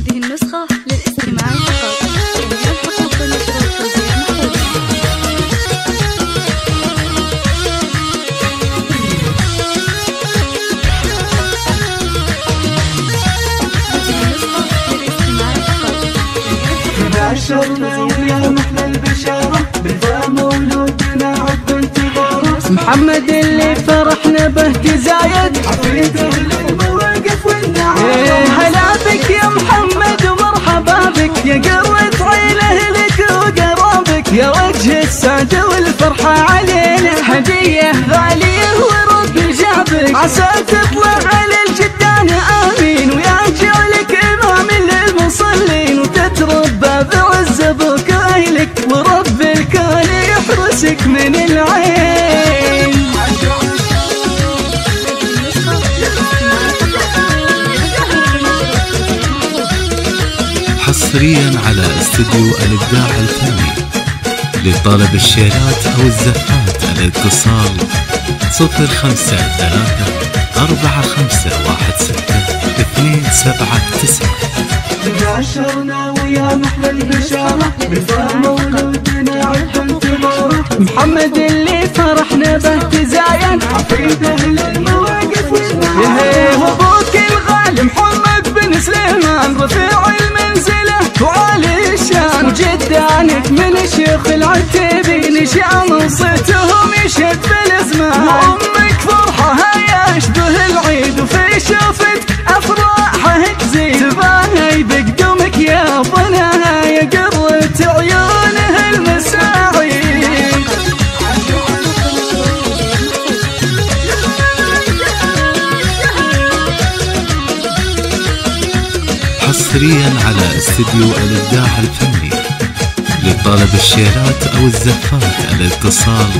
هذه النسخة للاستماع فقط. محمد اللي فرحنا به تزايد. عفيته للمواقف والنعم. إيه هلا. وجه السعادة والفرحة علينا. هدية غالية ورب جابك. عسى تطلع على الجدان. آمين. ويا جعلك إمام للمصلين وتتربى بعز أبوك وأهلك ورب الكون يحرسك من العين. حصريا على استديو الإبداع الفني. لطلب الشيرات أو الزفات الاتصال صفر خمسة ثلاثة أربعة خمسة واحد ستة اثنين سبعة تسعة. بشرنا ويا محلى البشارة بفهم مولودنا عد محمد اللي فرحنا به تزاين عقيده للمواقف العتيبين شام صيتهم يشد بالازمان وامك فرحها يشبه العيد وفي شوفت افراحها تزيد تباهي بقدومك يا ظناها يا قرة عيونه المساعيد حصريا على استديو الإبداع الفني. لطلب الشيرات أو الزفات الاتصال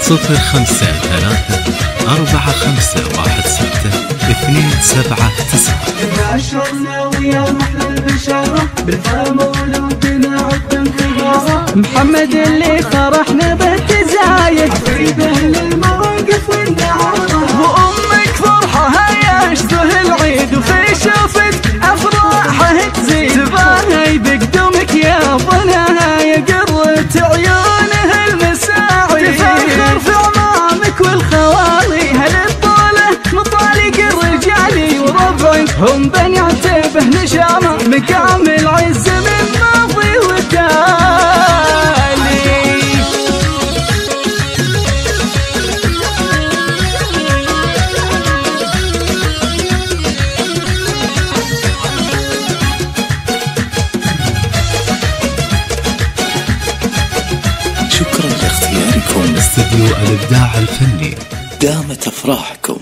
صفر خمسة ثلاثة أربعة خمسة واحد ستة اثنين سبعة تسعة. محمد اللي فرحنا به هم بني عتيبه نشامة مقام العز من ماضي وتالي. شكرا لاختياركم. استديو الإبداع الفني. دامت أفراحكم.